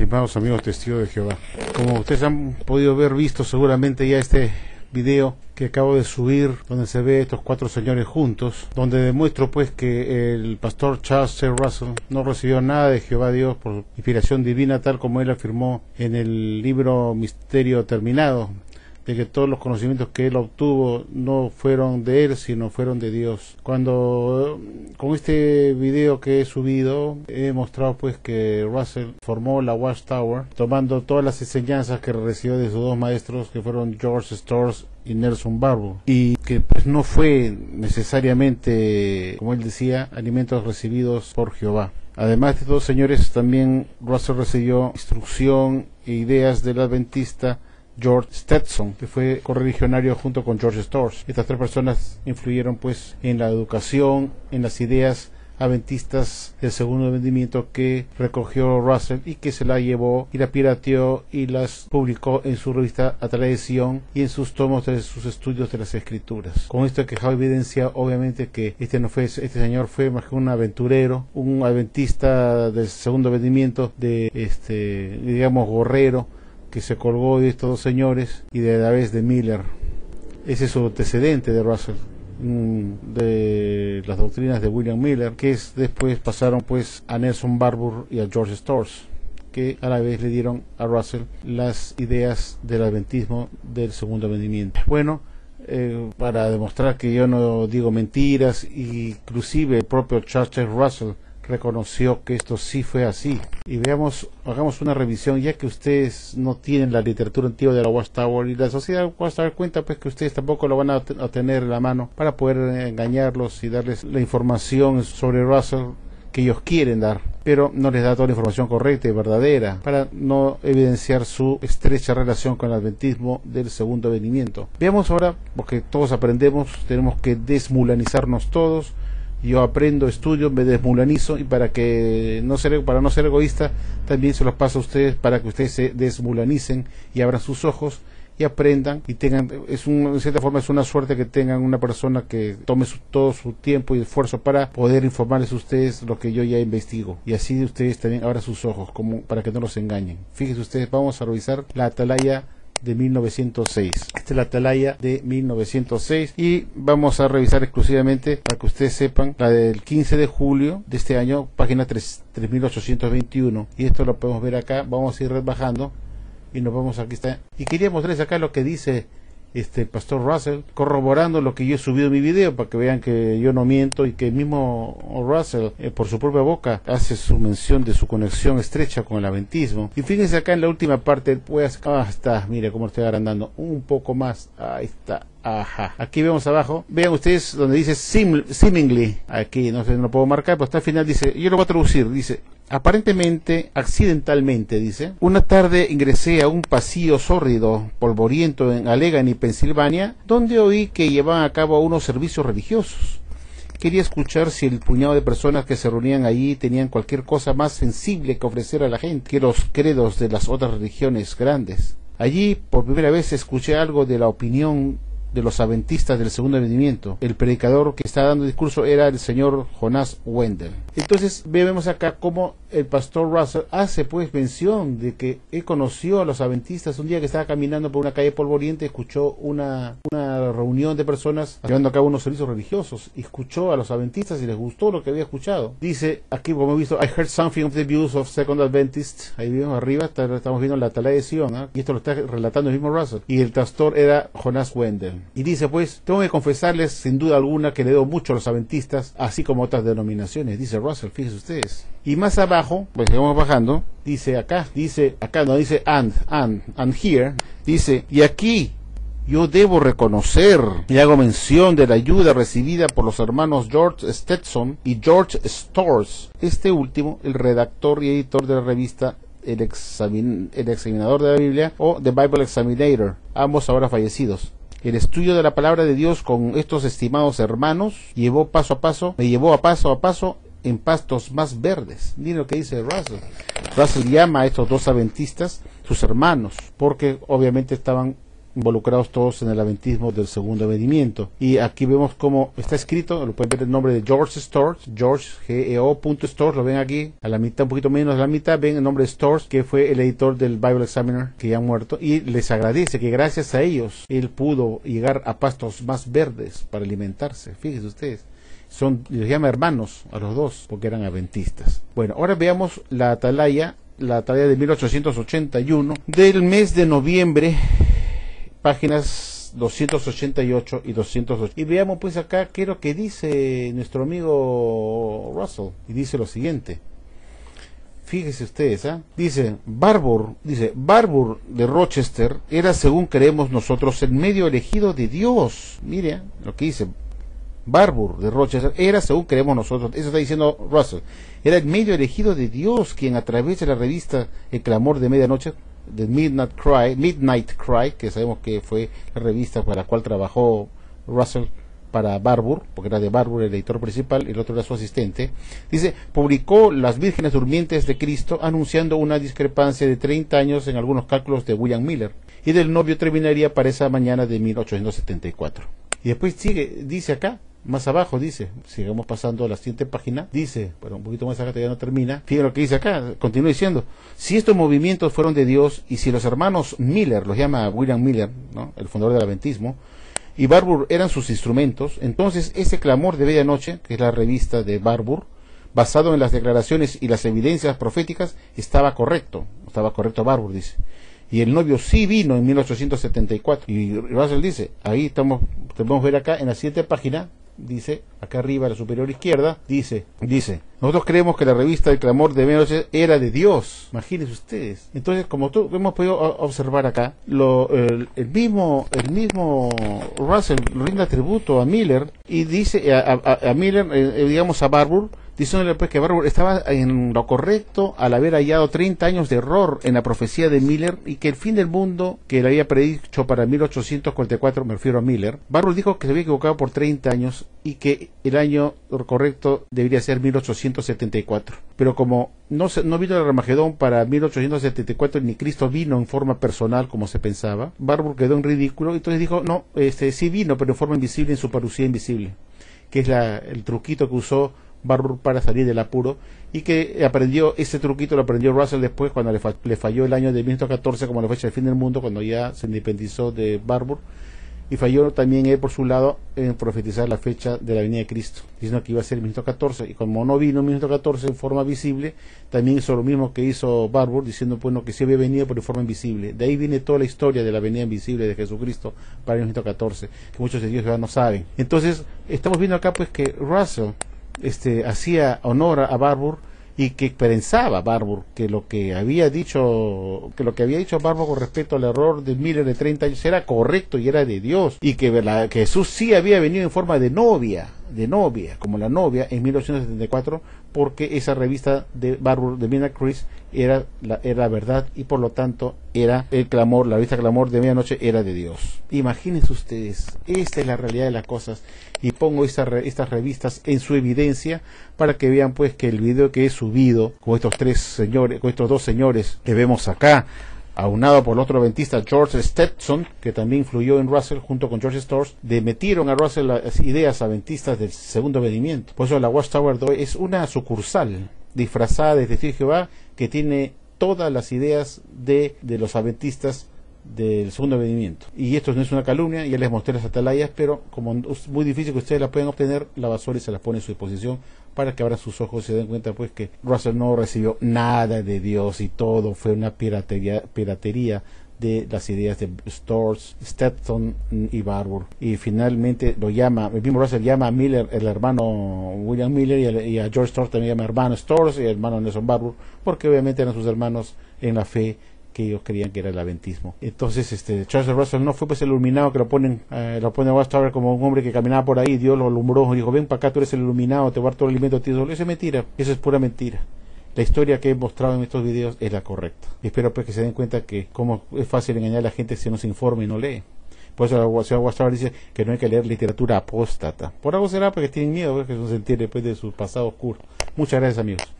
estimados amigos testigos de Jehová. Como ustedes han podido ver, visto seguramente ya este video que acabo de subir donde se ve estos cuatro señores juntos, donde demuestro pues que el pastor Charles C. Russell no recibió nada de Jehová Dios por inspiración divina tal como él afirmó en el libro Misterio Terminado, de que todos los conocimientos que él obtuvo no fueron de él, sino fueron de Dios. Cuando con este video que he subido he mostrado pues que Russell formó la Watchtower tomando todas las enseñanzas que recibió de sus dos maestros que fueron George Storrs y Nelson Barbour y que pues no fue necesariamente como él decía alimentos recibidos por Jehová Además de estos señores, también Russell recibió instrucción e ideas del adventista George Stetson, que fue correligionario junto con George Storrs. Estas tres personas influyeron pues en la educación, en las ideas adventistas del segundo vendimiento que recogió Russell y que se la llevó y la pirateó y las publicó en su revista a tradición y en sus tomos de sus estudios de las escrituras. Con esto que dejado evidencia obviamente que este no fue este señor fue más que un aventurero, un adventista del segundo vendimiento de este digamos gorrero que se colgó de estos dos señores y de la vez de Miller. Ese es su antecedente de Russell de las doctrinas de William Miller que es, después pasaron pues a Nelson Barbour y a George Storrs que a la vez le dieron a Russell las ideas del adventismo del segundo vendimiento. Bueno, eh, para demostrar que yo no digo mentiras, inclusive el propio Charles Russell reconoció que esto sí fue así. Y veamos, hagamos una revisión, ya que ustedes no tienen la literatura antigua de la Watchtower y la sociedad dar cuenta pues que ustedes tampoco lo van a, tener en la mano para poder engañarlos y darles la información sobre Russell que ellos quieren dar, pero no les da toda la información correcta y verdadera para no evidenciar su estrecha relación con el adventismo del segundo venimiento. Veamos ahora, porque todos aprendemos, tenemos que desmulanizarnos todos yo aprendo, estudio, me desmulanizo y para que no ser para no ser egoísta también se los paso a ustedes para que ustedes se desmulanicen y abran sus ojos y aprendan y tengan es un, de cierta forma es una suerte que tengan una persona que tome todo su tiempo y esfuerzo para poder informarles a ustedes lo que yo ya investigo. Y así ustedes también abran sus ojos como para que no los engañen. Fíjense ustedes vamos a revisar la atalaya de 1906. Esta es la atalaya de 1906 y vamos a revisar exclusivamente para que ustedes sepan la del 15 de julio de este año, página 3, 3821 y esto lo podemos ver acá, vamos a ir bajando y nos vamos aquí está y quería mostrarles acá lo que dice este pastor Russell corroborando lo que yo he subido en mi video para que vean que yo no miento y que el mismo Russell eh, por su propia boca hace su mención de su conexión estrecha con el aventismo y fíjense acá en la última parte pues ah está mire cómo estoy agrandando un poco más ahí está Ajá. Aquí vemos abajo. Vean ustedes donde dice seemingly. Aquí no sé, no lo puedo marcar, pero hasta el final dice, yo lo voy a traducir, dice, aparentemente, accidentalmente, dice, una tarde ingresé a un pasillo sórdido, polvoriento en Allegheny, Pensilvania, donde oí que llevaban a cabo unos servicios religiosos. Quería escuchar si el puñado de personas que se reunían allí tenían cualquier cosa más sensible que ofrecer a la gente que los credos de las otras religiones grandes. Allí por primera vez escuché algo de la opinión de los adventistas del segundo vendimiento. El predicador que estaba dando el discurso era el señor Jonás Wendell. Entonces vemos acá cómo el pastor Russell hace pues mención de que él conoció a los adventistas un día que estaba caminando por una calle polvoriente, escuchó una, una reunión de personas llevando a cabo unos servicios religiosos, y escuchó a los adventistas y les gustó lo que había escuchado. Dice aquí como he visto, I heard something of the views of Second Adventists, ahí vemos arriba, estamos viendo la atalaya de Sion, ¿ah? y esto lo está relatando el mismo Russell, y el pastor era Jonás Wendell. Y dice pues, tengo que confesarles sin duda alguna que le debo mucho a los adventistas, así como otras denominaciones, dice Russell, fíjense ustedes. Y más abajo, pues vamos bajando, dice acá, dice acá, no dice and, and, and here, dice, y aquí yo debo reconocer y hago mención de la ayuda recibida por los hermanos George Stetson y George Storrs, este último, el redactor y editor de la revista el, el examinador de la Biblia o The Bible Examinator, ambos ahora fallecidos. El estudio de la palabra de Dios con estos estimados hermanos llevó paso a paso, me llevó a paso a paso en pastos más verdes. Miren lo que dice Russell. Russell llama a estos dos adventistas sus hermanos, porque obviamente estaban involucrados todos en el aventismo del segundo venimiento. Y aquí vemos cómo está escrito, lo pueden ver el nombre de George Stores, George G-E-O Stores, lo ven aquí, a la mitad, un poquito menos de la mitad, ven el nombre de Stores, que fue el editor del Bible Examiner, que ya ha muerto, y les agradece que gracias a ellos él pudo llegar a pastos más verdes para alimentarse. Fíjense ustedes son, les llama hermanos a los dos, porque eran adventistas. Bueno, ahora veamos la atalaya, la atalaya de 1881, del mes de noviembre, páginas 288 y 208. Y veamos pues acá qué es lo que dice nuestro amigo Russell. Y dice lo siguiente. Fíjese ustedes, ¿ah? Dice, Barbour, dice, Barbour de Rochester era, según creemos nosotros, el medio elegido de Dios. Mire ¿ah? lo que dice, Barbour de Rochester era, según creemos nosotros, eso está diciendo Russell, era el medio elegido de Dios quien a través de la revista El Clamor de Medianoche, de Midnight Cry, Midnight Cry, que sabemos que fue la revista para la cual trabajó Russell para Barbour, porque era de Barbour el editor principal y el otro era su asistente, dice, publicó Las Vírgenes Durmientes de Cristo anunciando una discrepancia de 30 años en algunos cálculos de William Miller y del novio terminaría para esa mañana de 1874. Y después sigue, dice acá, más abajo dice, sigamos pasando a la siguiente página, dice, pero un poquito más acá todavía no termina, fíjense lo que dice acá, continúa diciendo, si estos movimientos fueron de Dios y si los hermanos Miller, los llama William Miller, ¿no? el fundador del Adventismo, y Barbour eran sus instrumentos, entonces ese clamor de medianoche, que es la revista de Barbour, basado en las declaraciones y las evidencias proféticas, estaba correcto, estaba correcto Barbour, dice. Y el novio sí vino en 1874. Y Russell dice, ahí estamos, podemos ver acá en la siguiente página, dice, acá arriba a la superior izquierda, dice, dice, nosotros creemos que la revista del clamor de medianoche era de Dios. Imagínense ustedes. Entonces, como tú hemos podido observar acá, lo, el, mismo, el mismo Russell rinde tributo a Miller y dice a, Miller, eh, digamos a Barbour, diciéndole pues que Barbour estaba en lo correcto al haber hallado 30 años de error en la profecía de Miller y que el fin del mundo que le había predicho para 1844, me refiero a Miller, Barbour dijo que se había equivocado por 30 años y que el año correcto debería ser 1874. Pero como no, no vino el Armagedón para 1874 ni Cristo vino en forma personal como se pensaba, Barbour quedó en ridículo y entonces dijo, no, este sí vino, pero en forma invisible, en su parucía invisible, que es la, el truquito que usó Barbour para salir del apuro y que aprendió ese truquito lo aprendió Russell después cuando le, falló el año de 1914 como la fecha del fin del mundo cuando ya se independizó de Barbour y falló también él por su lado en profetizar la fecha de la venida de Cristo diciendo que iba a ser el 1914 y como no vino en 1914 en forma visible también hizo lo mismo que hizo Barbour diciendo bueno que sí había venido pero en forma invisible. De ahí viene toda la historia de la venida invisible de Jesucristo para el 1914 que muchos de ellos ya no saben. Entonces estamos viendo acá pues que Russell este, hacía honor a Barbour y que pensaba Barbour que lo que había dicho que lo que había dicho Barbour con respecto al error de Miller de 30 años era correcto y era de Dios y que, que Jesús sí había venido en forma de novia de novia como la novia en 1874 porque esa revista de Barbour de Mina era la, era verdad y por lo tanto era el clamor, la revista clamor de medianoche era de Dios. Imagínense ustedes, esta es la realidad de las cosas y pongo estas revistas en su evidencia para que vean pues que el video que he subido con estos tres señores, con estos dos señores que vemos acá, aunado por el otro adventista George Stetson, que también influyó en Russell junto con George Storrs, de metieron a Russell las ideas adventistas del segundo venimiento. Por eso la Watchtower es una sucursal disfrazada de testigo de Jehová que tiene todas las ideas de, de los adventistas del segundo venimiento. Y esto no es una calumnia, ya les mostré las atalayas, pero como es muy difícil que ustedes la puedan obtener, la basura se las pone a su disposición para que abran sus ojos y se den cuenta pues que Russell no recibió nada de Dios y todo fue una piratería, piratería de las ideas de Storrs, Stetson y Barbour. Y finalmente lo llama, el mismo Russell llama a Miller, el hermano William Miller, y a, George Storrs también llama hermano Storrs y hermano Nelson Barbour, porque obviamente eran sus hermanos en la fe que ellos creían que era el aventismo. Entonces, este Charles Russell no fue pues el iluminado que lo ponen, eh, lo pone a como un hombre que caminaba por ahí, Dios lo alumbró y dijo, ven para acá, tú eres el iluminado, te voy a dar todo el alimento ti. Eso es mentira, eso es pura mentira. La historia que he mostrado en estos videos es la correcta. Y espero pues que se den cuenta que como es fácil engañar a la gente si no se informa y no lee. Por eso la señora dice que no hay que leer literatura apóstata. Por algo será porque tienen miedo, pues, que se entiende después de su pasado oscuro. Muchas gracias amigos.